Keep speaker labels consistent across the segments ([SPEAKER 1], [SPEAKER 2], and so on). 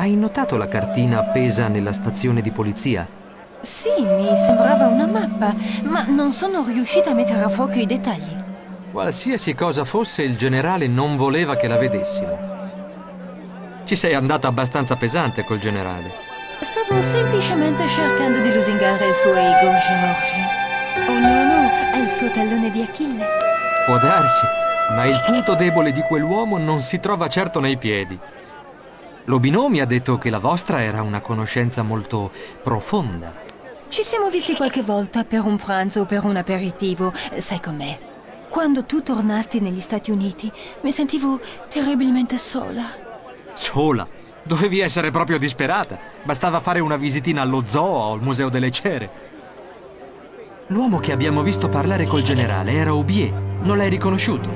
[SPEAKER 1] Hai notato la cartina appesa nella stazione di polizia?
[SPEAKER 2] Sì, mi sembrava una mappa, ma non sono riuscita a mettere a fuoco i dettagli.
[SPEAKER 1] Qualsiasi cosa fosse, il generale non voleva che la vedessimo. Ci sei andata abbastanza pesante col generale.
[SPEAKER 2] Stavo semplicemente cercando di lusingare il suo ego, George. Ognuno ha il suo tallone di Achille.
[SPEAKER 1] Può darsi, ma il punto debole di quell'uomo non si trova certo nei piedi. Lobino mi ha detto che la vostra era una conoscenza molto profonda.
[SPEAKER 2] Ci siamo visti qualche volta per un pranzo o per un aperitivo, sai com'è. Quando tu tornasti negli Stati Uniti mi sentivo terribilmente sola.
[SPEAKER 1] Sola? Dovevi essere proprio disperata. Bastava fare una visitina allo zoo o al Museo delle Cere. L'uomo che abbiamo visto parlare col generale era Aubier. Non l'hai riconosciuto?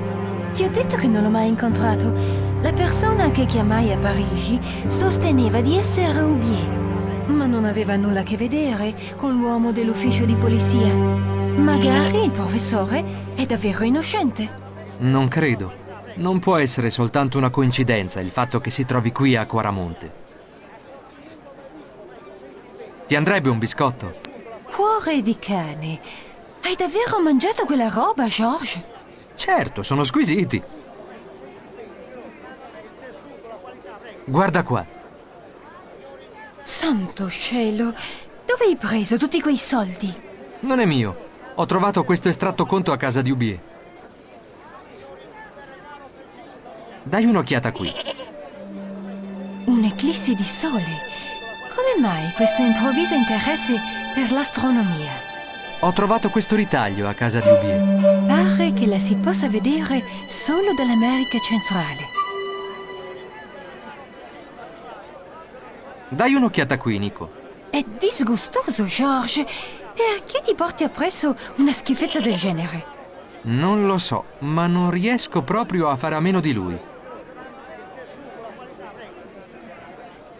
[SPEAKER 2] Ti ho detto che non l'ho mai incontrato. La persona che chiamai a Parigi sosteneva di essere Aubier, ma non aveva nulla a che vedere con l'uomo dell'ufficio di polizia. Magari il professore è davvero innocente.
[SPEAKER 1] Non credo. Non può essere soltanto una coincidenza il fatto che si trovi qui a Quaramonte. Ti andrebbe un biscotto?
[SPEAKER 2] Cuore di cane. Hai davvero mangiato quella roba, George?
[SPEAKER 1] Certo, sono squisiti. Guarda qua.
[SPEAKER 2] Santo cielo, dove hai preso tutti quei soldi?
[SPEAKER 1] Non è mio. Ho trovato questo estratto conto a casa di Ubier. Dai un'occhiata qui.
[SPEAKER 2] Un'eclissi di sole. Come mai questo improvviso interesse per l'astronomia?
[SPEAKER 1] Ho trovato questo ritaglio a casa di Ubier.
[SPEAKER 2] Pare che la si possa vedere solo dall'America centrale.
[SPEAKER 1] Dai un'occhiata qui, Nico.
[SPEAKER 2] È disgustoso, George. Perché ti porti appresso una schifezza del genere?
[SPEAKER 1] Non lo so, ma non riesco proprio a fare a meno di lui.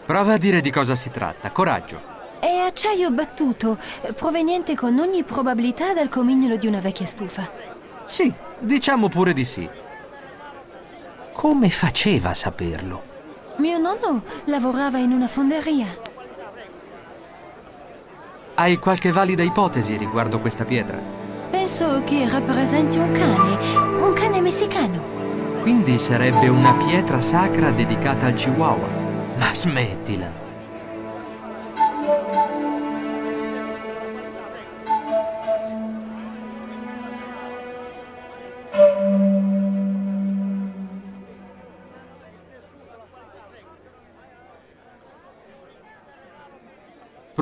[SPEAKER 1] Prova a dire di cosa si tratta. Coraggio.
[SPEAKER 2] È acciaio battuto, proveniente con ogni probabilità dal comignolo di una vecchia stufa.
[SPEAKER 1] Sì, diciamo pure di sì. Come faceva a saperlo?
[SPEAKER 2] Mio nonno lavorava in una fonderia.
[SPEAKER 1] Hai qualche valida ipotesi riguardo questa pietra?
[SPEAKER 2] Penso che rappresenti un cane, un cane messicano.
[SPEAKER 1] Quindi sarebbe una pietra sacra dedicata al Chihuahua. Ma smettila.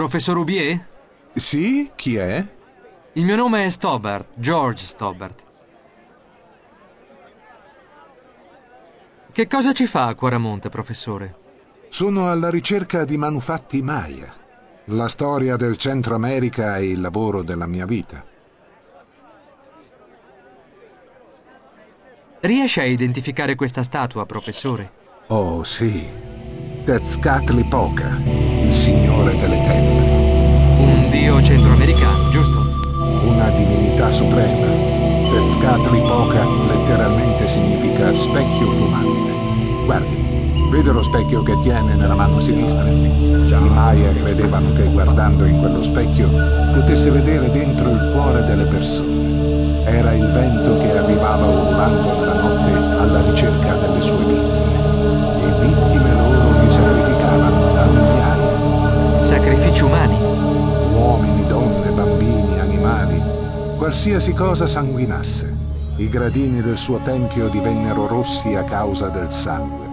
[SPEAKER 1] Professor Rubier?
[SPEAKER 3] Sì, chi è?
[SPEAKER 1] Il mio nome è Stobart, George Stobart. Che cosa ci fa a Quaramonte, professore?
[SPEAKER 3] Sono alla ricerca di manufatti Maya. La storia del Centro America è il lavoro della mia vita.
[SPEAKER 1] Riesce a identificare questa statua, professore?
[SPEAKER 3] Oh sì, Tezcatlipoca, signore delle tenebre.
[SPEAKER 1] Un dio centroamericano, giusto?
[SPEAKER 3] Una divinità suprema. Tezcatlipoca letteralmente significa specchio fumante. Guardi, vede lo specchio che tiene nella mano sinistra? I Maya credevano che guardando in quello specchio potesse vedere dentro il cuore delle persone. Era il vento che arrivava urlando nella notte alla ricerca qualsiasi cosa sanguinasse. I gradini del suo tempio divennero rossi a causa del sangue.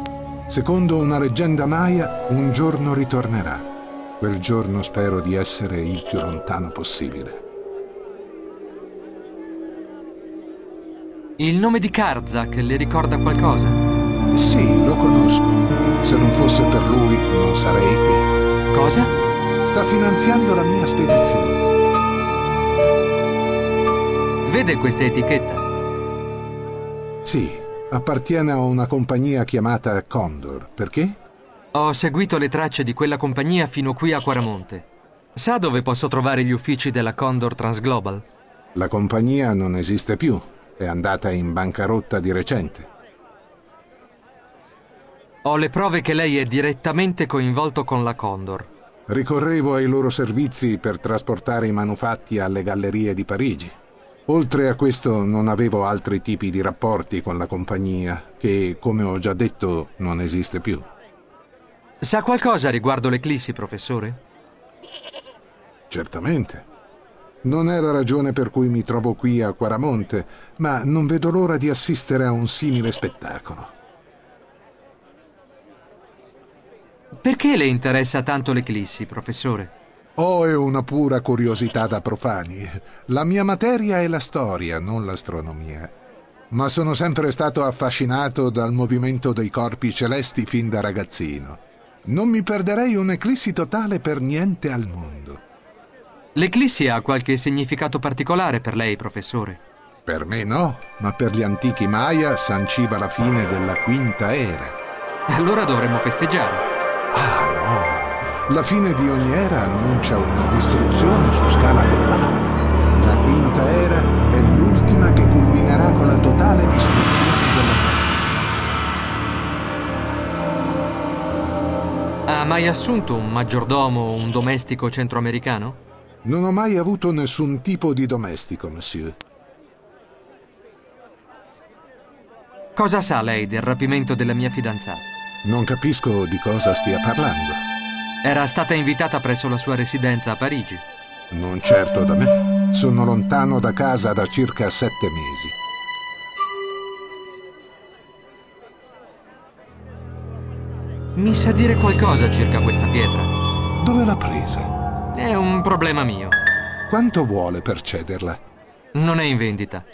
[SPEAKER 3] Secondo una leggenda maya, un giorno ritornerà. Quel giorno spero di essere il più lontano possibile.
[SPEAKER 1] Il nome di Karzak le ricorda qualcosa?
[SPEAKER 3] Sì, lo conosco. Se non fosse per lui, non sarei qui.
[SPEAKER 1] Cosa?
[SPEAKER 3] Sta finanziando la mia spedizione.
[SPEAKER 1] Vede questa etichetta?
[SPEAKER 3] Sì, appartiene a una compagnia chiamata Condor. Perché?
[SPEAKER 1] Ho seguito le tracce di quella compagnia fino qui a Quaramonte. Sa dove posso trovare gli uffici della Condor Transglobal?
[SPEAKER 3] La compagnia non esiste più. È andata in bancarotta di recente.
[SPEAKER 1] Ho le prove che lei è direttamente coinvolto con la Condor.
[SPEAKER 3] Ricorrevo ai loro servizi per trasportare i manufatti alle gallerie di Parigi. Oltre a questo non avevo altri tipi di rapporti con la compagnia, che, come ho già detto, non esiste più.
[SPEAKER 1] Sa qualcosa riguardo l'eclissi, professore?
[SPEAKER 3] Certamente. Non è la ragione per cui mi trovo qui a Quaramonte, ma non vedo l'ora di assistere a un simile spettacolo.
[SPEAKER 1] Perché le interessa tanto l'eclissi, professore?
[SPEAKER 3] Oh, è una pura curiosità da profani. La mia materia è la storia, non l'astronomia. Ma sono sempre stato affascinato dal movimento dei corpi celesti fin da ragazzino. Non mi perderei un'eclissi totale per niente al mondo.
[SPEAKER 1] L'eclissi ha qualche significato particolare per lei, professore?
[SPEAKER 3] Per me no, ma per gli antichi Maya sanciva la fine della quinta era.
[SPEAKER 1] Allora dovremmo festeggiare.
[SPEAKER 3] Ah la fine di ogni era annuncia una distruzione su scala globale. La quinta era è l'ultima che culminerà con la totale distruzione della Terra.
[SPEAKER 1] Ha mai assunto un maggiordomo o un domestico centroamericano?
[SPEAKER 3] Non ho mai avuto nessun tipo di domestico, monsieur.
[SPEAKER 1] Cosa sa lei del rapimento della mia fidanzata?
[SPEAKER 3] Non capisco di cosa stia parlando.
[SPEAKER 1] Era stata invitata presso la sua residenza a Parigi.
[SPEAKER 3] Non certo da me. Sono lontano da casa da circa sette mesi.
[SPEAKER 1] Mi sa dire qualcosa circa questa pietra?
[SPEAKER 3] Dove l'ha presa?
[SPEAKER 1] È un problema mio.
[SPEAKER 3] Quanto vuole per cederla?
[SPEAKER 1] Non è in vendita.